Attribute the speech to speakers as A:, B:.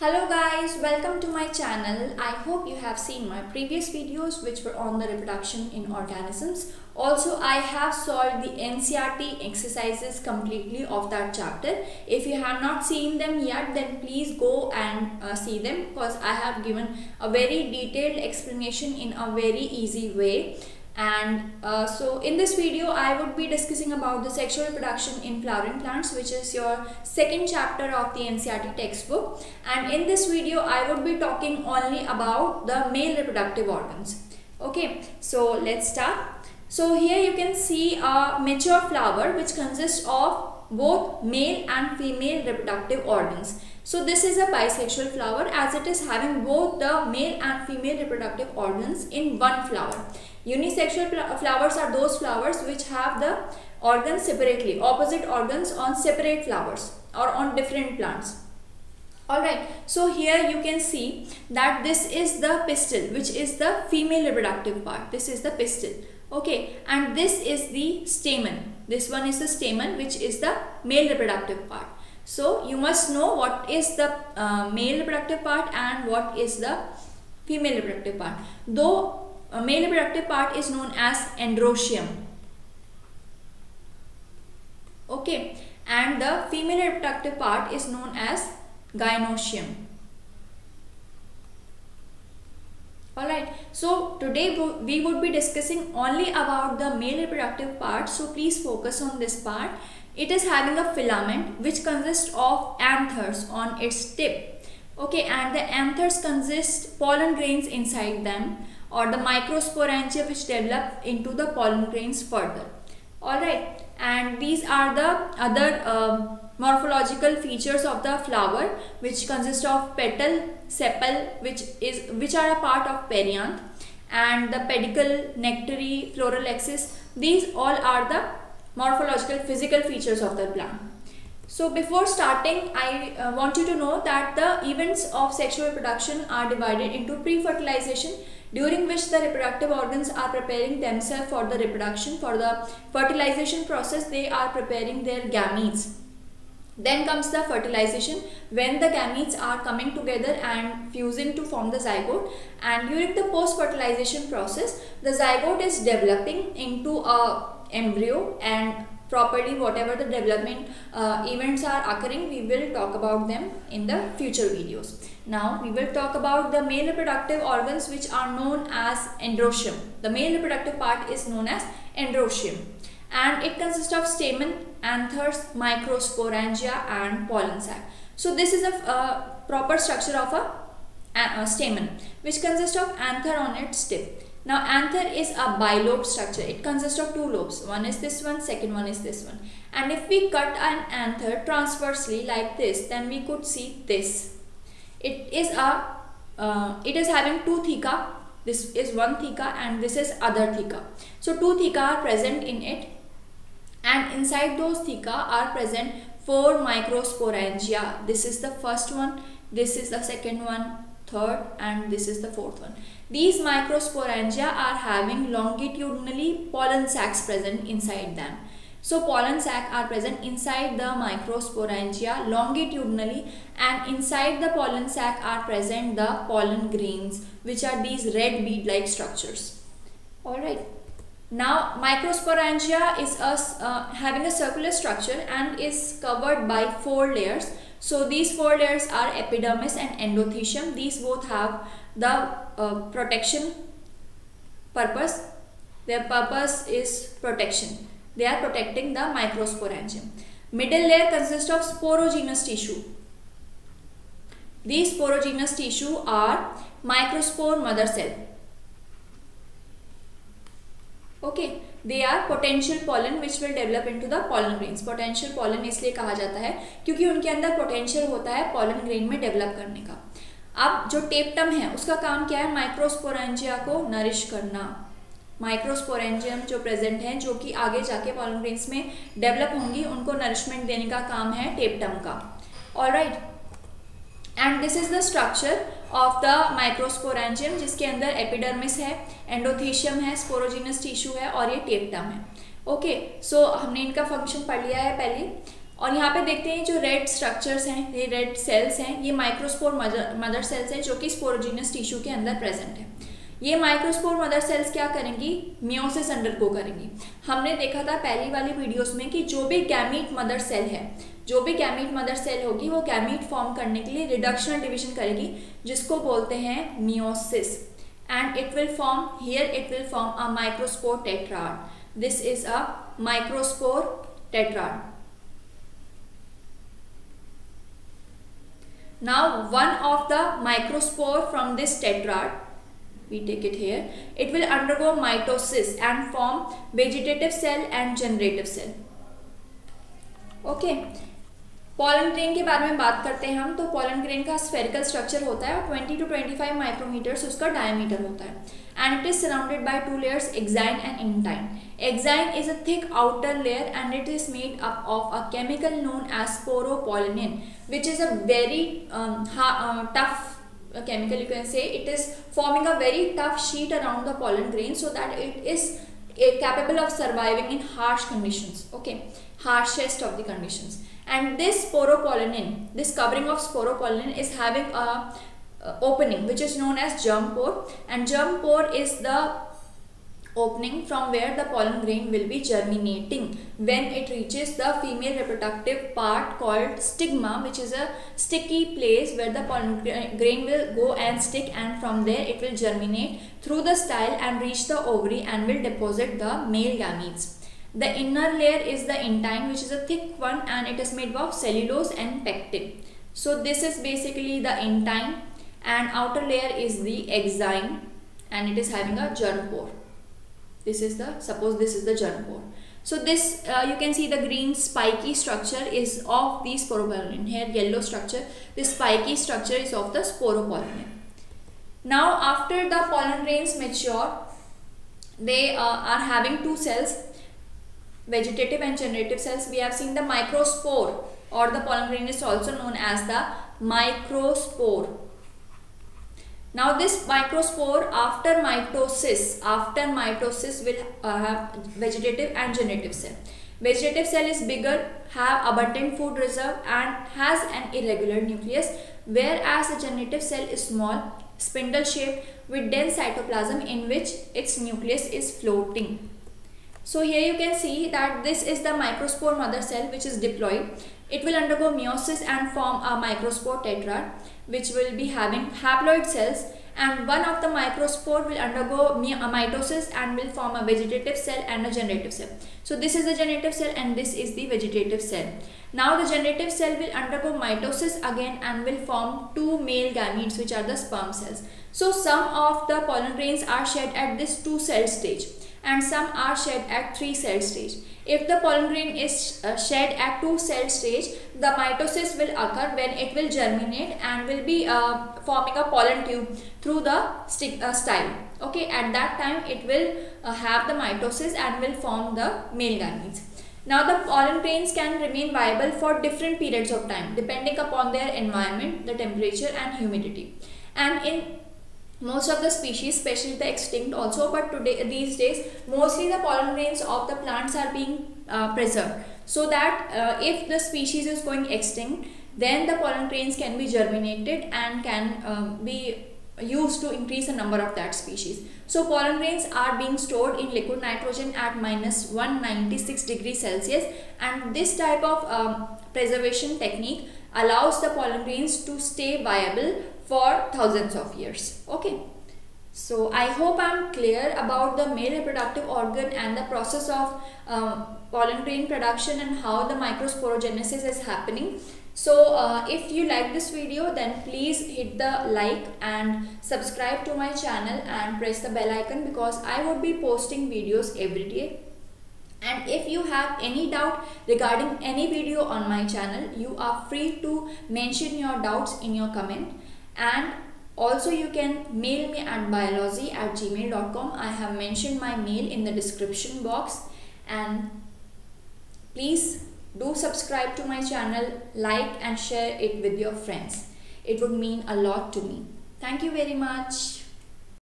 A: Hello guys, welcome to my channel. I hope you have seen my previous videos which were on the reproduction in organisms. Also, I have solved the NCERT exercises completely of that chapter. If you have not seen them yet, then please go and uh, see them because I have given a very detailed explanation in a very easy way and uh, so in this video I would be discussing about the sexual reproduction in flowering plants which is your second chapter of the NCERT textbook. And in this video I would be talking only about the male reproductive organs. Okay so let's start. So here you can see a mature flower which consists of both male and female reproductive organs so this is a bisexual flower as it is having both the male and female reproductive organs in one flower Unisexual flowers are those flowers which have the organs separately, opposite organs on separate flowers or on different plants. Alright, so here you can see that this is the pistil which is the female reproductive part. This is the pistil. Okay, and this is the stamen. This one is the stamen which is the male reproductive part. So you must know what is the uh, male reproductive part and what is the female reproductive part. Though a male reproductive part is known as androecium. Okay, and the female reproductive part is known as gynoecium. Alright, so today we would be discussing only about the male reproductive part. So please focus on this part. It is having a filament which consists of anthers on its tip. Okay, and the anthers consist pollen grains inside them or the microsporangia which develop into the pollen grains further. Alright, and these are the other uh, morphological features of the flower which consist of petal, sepal which is which are a part of perianth and the pedicle, nectary, floral axis. These all are the morphological physical features of the plant. So before starting, I uh, want you to know that the events of sexual reproduction are divided into pre-fertilization during which the reproductive organs are preparing themselves for the reproduction. For the fertilization process, they are preparing their gametes. Then comes the fertilization when the gametes are coming together and fusing to form the zygote and during the post-fertilization process the zygote is developing into a embryo and properly whatever the development uh, events are occurring we will talk about them in the future videos. Now we will talk about the male reproductive organs which are known as androecium. The male reproductive part is known as androecium and it consists of stamen, anthers, microsporangia and pollen sac. So this is a, proper structure of a, a, a stamen which consists of anther on its tip. Now anther is a bilobed structure. It consists of two lobes. One is this one, second one is this one. And if we cut an anther transversely like this, then we could see this. It is a, uh, it is having two theca. This is one theca and this is other theca. So two theca are present in it. And inside those theca are present four microsporangia. This is the first one. This is the second one, third and this is the fourth one. These microsporangia are having longitudinally pollen sacs present inside them. So pollen sac are present inside the microsporangia longitudinally and inside the pollen sac are present the pollen grains which are these red bead like structures. Alright. Now microsporangia is a, uh, having a circular structure and is covered by four layers. So these four layers are epidermis and endothecium. These both have the uh, protection purpose. Their purpose is protection. They are protecting the microsporangium. Middle layer consists of sporogenous tissue. These sporogenous tissue are microspore mother cell okay, they are potential pollen which will develop into the pollen grains. Potential pollen इसलिए कहा जाता है क्योंकि उनके अंदर potential होता है pollen grain में develop करने का। अब जो टेप्टम है, उसका काम क्या है? माइक्रोस्पोरेंजिया को नरिश करना। माइक्रोस्पोरेंजियम जो प्रेजेंट है, जो कि आगे जाके पॉलन में डेवलप होंगी, उनको नरिशमेंट देने का काम है टेपटम का। All right and this is the structure of the microsporangium जिसके अंदर एपिडर्मिस है एंडोथीशियम है स्पोरोजिनस टिश्यू है और ये टेपटम है। ओके okay, सो so हमने इनका फ़ंक्शन पढ़ लिया है पहले। और यहाँ पे देखते हैं जो रेड स्ट्रक्चर्स हैं ये रेड सेल्स हैं ये माइक्रोस्पोर मदर मदर सेल्स हैं जो कि स्पोरोजीनियस टिश्यू के अंदर प्रेजेंट है। ये माइक्रोस्पोर मदर सेल्स क्या करेंगी? मियोसिस अंडरगो करेंगी। हमने देखा था पहली वाली वीडियोस में कि जो भी गैमीट मदर सेल है जो भी गैमिट मदर सेल होगी, वो गैमिट फॉर्म करने के लिए रिडक्शनल डिवीज़न करेगी, जिसको बोलते हैं meiosis and it will form here it will form a microspore tetrad this is a microspore tetrad now one of the microspore from this tetrad we take it here, it will undergo mitosis and form vegetative cell and generative cell. Okay. Pollen grain के बारे में बात करते हैं हम तो pollen grain का spherical structure होता है और 20 टू 25 माइक्रोमीटर्स उसका डायमीटर होता है। And it is surrounded by two layers exine and intine exine is a thick outer layer and it is made up of a chemical known as um, ha, uh, tough uh, chemical you can say. It is forming a very tough sheet around the pollen grain so that it is uh, capable of surviving in harsh conditions okay? Harshest of the conditions. And this sporopollenin this covering of sporopollenin is having a uh, opening which is known as germ pore. And germ pore is the opening from where the pollen grain will be germinating when it reaches the female reproductive part called stigma which is a sticky place where the pollen grain will go and stick and from there it will germinate through the style and reach the ovary and will deposit the male gametes. The inner layer is the intine which is a thick one and it is made of cellulose and pectin. So this is basically the intine and outer layer is the exine and it is having a germ pore this is the suppose this is the germ pore so this uh, you can see the green spiky structure is of the sporopollen here yellow structure. This spiky structure is of the sporopollen now after the pollen grains mature they uh, are having two cells vegetative and generative cells. We have seen the microspore or the pollen grain is also known as the microspore now this microspore after mitosis, after mitosis will uh, have vegetative and generative cell. Vegetative cell is bigger, have abundant food reserve and has an irregular nucleus whereas the generative cell is small, spindle shaped with dense cytoplasm in which its nucleus is floating. So here you can see that this is the microspore mother cell which is diploid. It will undergo meiosis and form a microspore tetrad which will be having haploid cells and one of the microspore will undergo mitosis and will form a vegetative cell and a generative cell. So this is the generative cell and this is the vegetative cell. Now the generative cell will undergo mitosis again and will form two male gametes which are the sperm cells. So some of the pollen grains are shed at this two cell stage and some are shed at three cell stage. If the pollen grain is uh, shed at two cell stage, the mitosis will occur when it will germinate and will be uh, forming a pollen tube through the stick, uh, style. Okay, at that time it will uh, have the mitosis and will form the male gametes. Now the pollen grains can remain viable for different periods of time depending upon their environment, the temperature and humidity. And in most of the species especially the extinct also but today these days mostly the pollen grains of the plants are being uh, preserved so that uh, if the species is going extinct then the pollen grains can be germinated and can um, be used to increase the number of that species. So pollen grains are being stored in liquid nitrogen at minus 196 degrees Celsius and this type of um, preservation technique allows the pollen grains to stay viable for thousands of years. Okay. So I hope I am clear about the male reproductive organ and the process of um, pollen grain production and how the microsporogenesis is happening. So uh, if you like this video then please hit the like and subscribe to my channel and press the bell icon because I would be posting videos every day. And if you have any doubt regarding any video on my channel, you are free to mention your doubts in your comment and also you can mail me at Biolozee at gmail.com i have mentioned my mail in the description box. And please do subscribe to my channel like and share it with your friends. It would mean a lot to me. Thank you very much